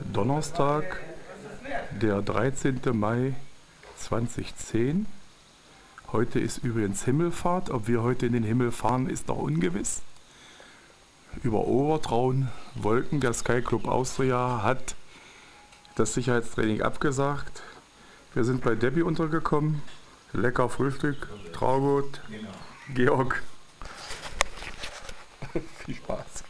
Donnerstag, der 13. Mai 2010. Heute ist übrigens Himmelfahrt. Ob wir heute in den Himmel fahren, ist noch ungewiss. Über Obertraun, Wolken, der Sky Club Austria hat das Sicherheitstraining abgesagt. Wir sind bei Debbie untergekommen. Lecker Frühstück, Traugut, genau. Georg. Viel Spaß.